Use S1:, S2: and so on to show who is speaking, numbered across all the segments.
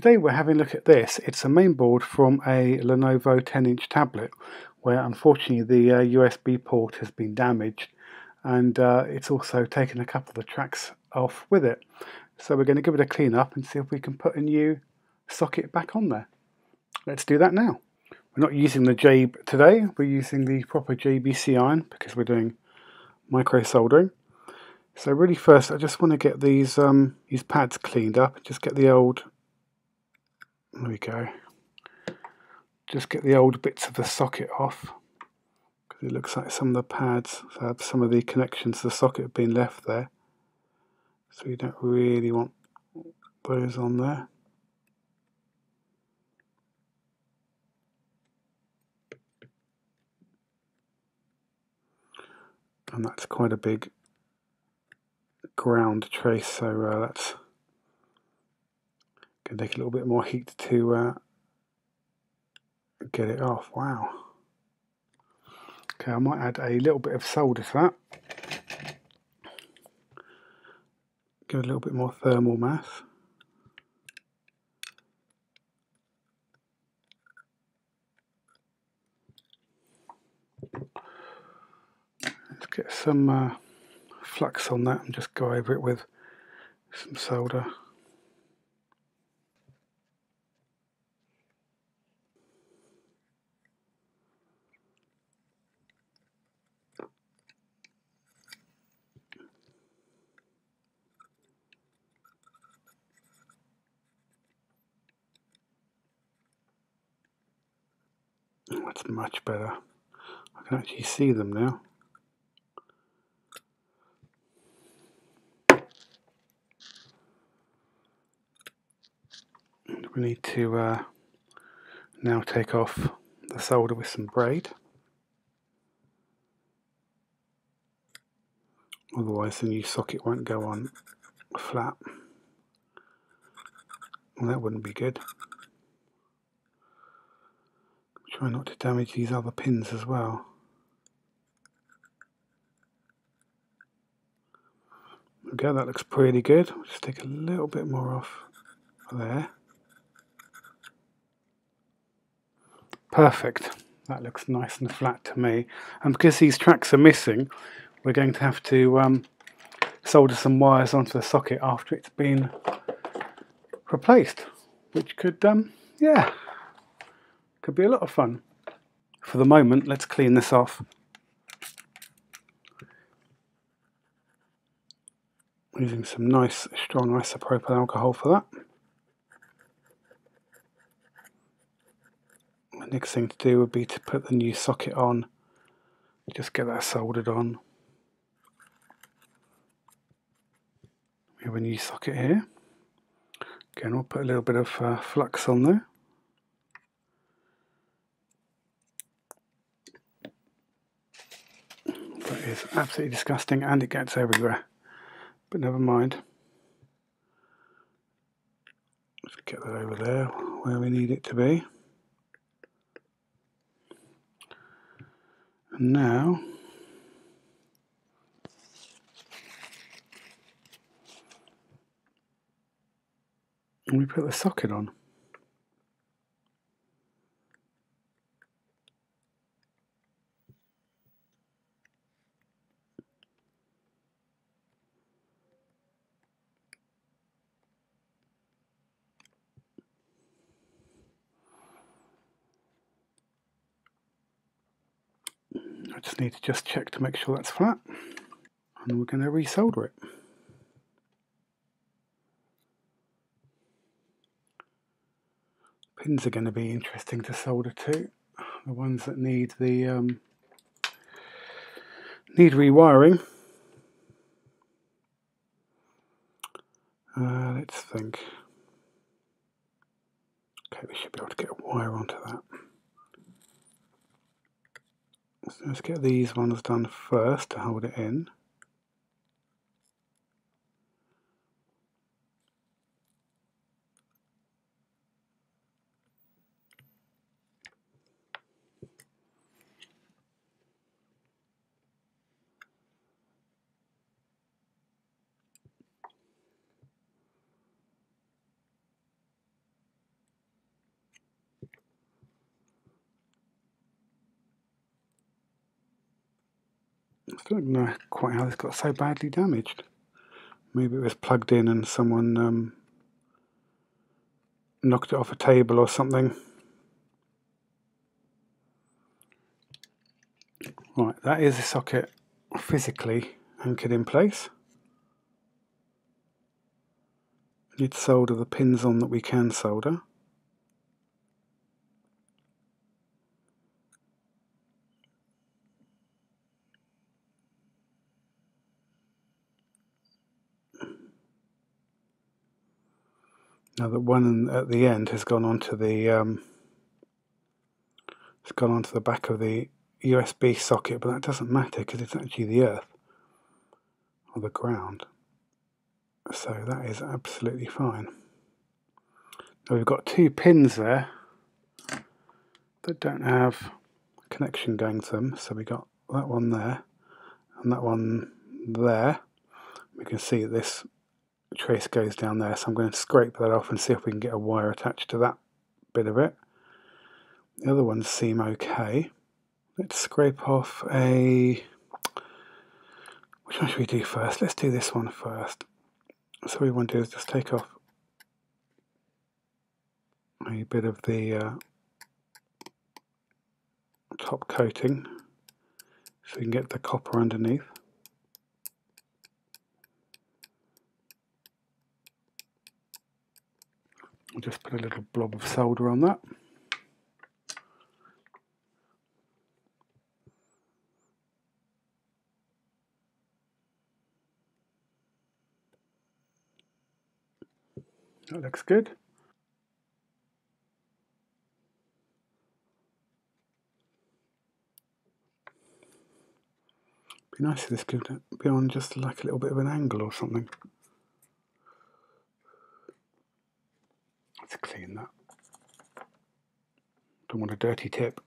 S1: today we're having a look at this. It's a mainboard from a Lenovo 10 inch tablet where unfortunately the uh, USB port has been damaged and uh, it's also taken a couple of the tracks off with it. So we're going to give it a clean up and see if we can put a new socket back on there. Let's do that now. We're not using the Jabe today, we're using the proper JBC iron because we're doing micro soldering. So really first I just want to get these um, these pads cleaned up, just get the old, there we go, just get the old bits of the socket off because it looks like some of the pads have some of the connections to the socket have been left there. So you don't really want those on there. and that's quite a big ground trace so uh, that's take a little bit more heat to uh, get it off. Wow. Okay I might add a little bit of solder to that. Give it a little bit more thermal mass. Let's get some uh, flux on that and just go over it with some solder. That's much better. I can actually see them now. we need to uh, now take off the solder with some braid. Otherwise the new socket won't go on flat. Well, that wouldn't be good. Try not to damage these other pins as well. Okay, that looks pretty good. I'll just take a little bit more off there. Perfect. That looks nice and flat to me. And because these tracks are missing, we're going to have to um, solder some wires onto the socket after it's been replaced, which could, um, yeah, could be a lot of fun. For the moment, let's clean this off. Using some nice strong isopropyl alcohol for that. next thing to do would be to put the new socket on just get that soldered on we have a new socket here again we'll put a little bit of uh, flux on there that is absolutely disgusting and it gets everywhere. But never mind. Let's get that over there where we need it to be. And now we put the socket on. I just need to just check to make sure that's flat and we're going to resolder it. Pins are going to be interesting to solder to, the ones that need the um, need rewiring. Uh, let's think. Okay, we should be able to get a wire onto that. Let's get these ones done first to hold it in. Don't know quite how this got so badly damaged. Maybe it was plugged in and someone um, knocked it off a table or something. Right, that is the socket physically anchored in place. Need to solder the pins on that we can solder. Now the one at the end has gone onto the um, it's gone onto the back of the USB socket, but that doesn't matter because it's actually the earth or the ground. So that is absolutely fine. Now we've got two pins there that don't have connection going to them. So we got that one there and that one there. We can see this trace goes down there so I'm going to scrape that off and see if we can get a wire attached to that bit of it. The other ones seem okay. Let's scrape off a... Which one should we do first? Let's do this one first. So what we want to do is just take off a bit of the uh, top coating so we can get the copper underneath. I'll just put a little blob of solder on that. That looks good. Be nice if this could be on just like a little bit of an angle or something. Clean that. Don't want a dirty tip.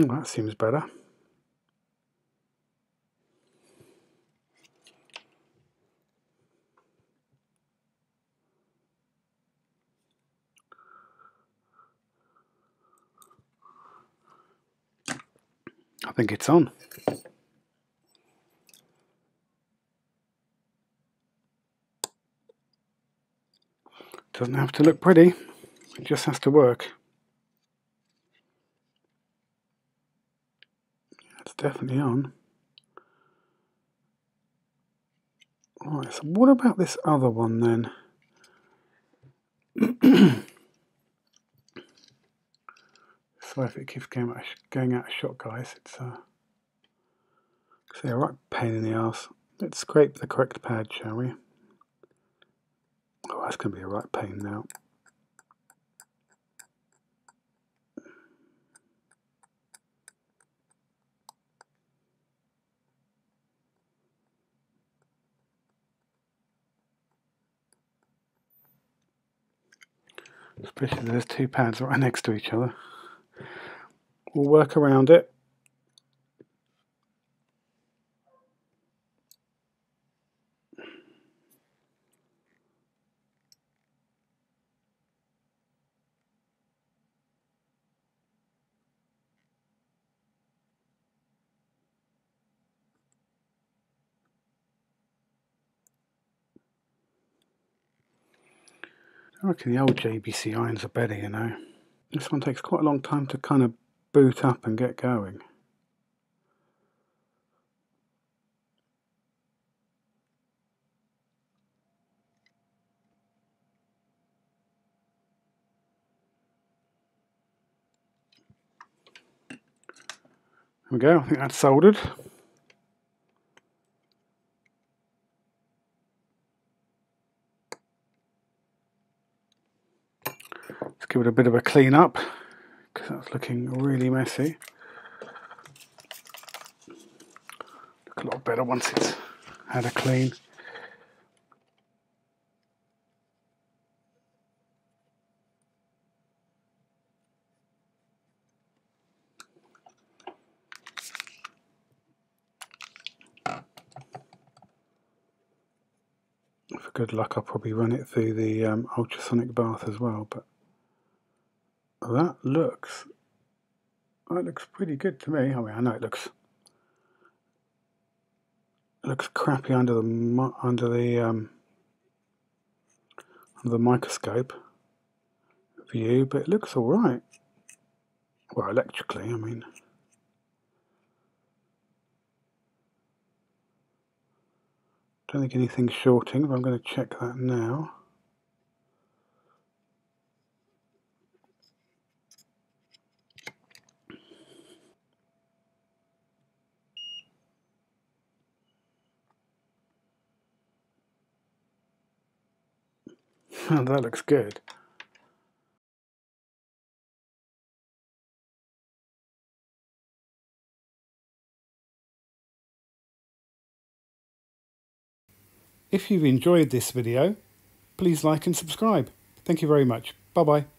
S1: Oh, that seems better. Think it's on. Doesn't have to look pretty, it just has to work. It's definitely on. Right, so what about this other one then? So if it keeps going out, going out of shot, guys, it's uh, see a right pain in the ass. Let's scrape the correct pad, shall we? Oh, that's going to be a right pain now. Especially there's two pads right next to each other. We'll work around it. I reckon the old JBC irons are better, you know. This one takes quite a long time to kind of boot up and get going. There we go, I think that's soldered. Let's give it a bit of a clean up because that's looking really messy. Look a lot better once it's had a clean. For good luck I'll probably run it through the um, ultrasonic bath as well but that looks that looks pretty good to me. I mean I know it looks it looks crappy under the under the um, under the microscope view but it looks alright. Well electrically I mean. Don't think anything's shorting, but I'm going to check that now. that looks good. If you've enjoyed this video, please like and subscribe. Thank you very much. Bye bye.